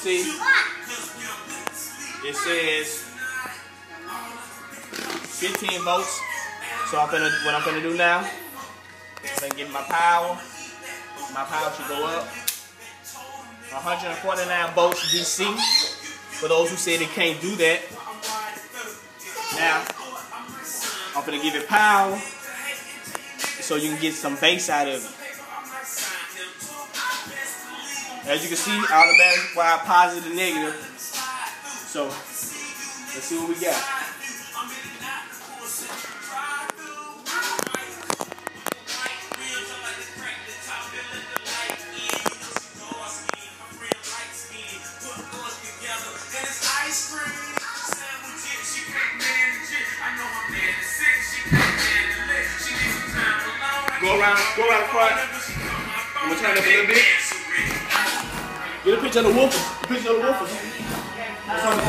see, it says 15 volts. So I'm gonna, what I'm gonna do now, I'm gonna get my power. My power should go up. 149 volts DC. For those who say they can't do that. Now, I'm gonna give it power so you can get some bass out of it. As you can see, all the batteries wire positive and negative. So, let's see what we got. Go around, go around the front. I'm gonna turn up a little bit. Get a picture of the woofers. A picture of the wolf. That's on the.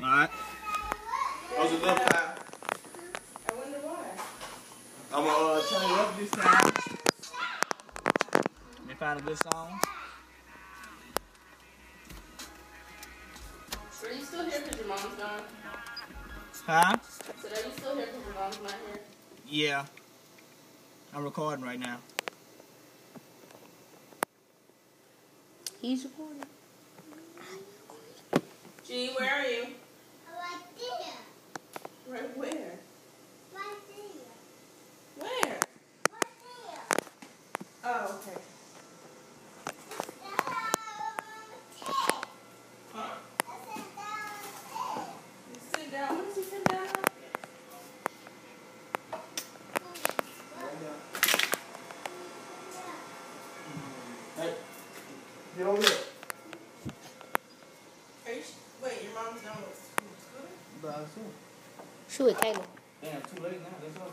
Alright. Those are love time. I wonder why. I'm gonna uh, turn it up this time. Let me find a good song. Are you still here because your mom's gone? Huh? So are you still here because your mom's not here? Yeah. I'm recording right now. He's recording. G, where are you? Get over here. Are you, wait, your mom's done with school? Shoot it, Caleb. Damn, too late now. That's over.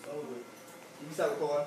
It's over. You stop recording.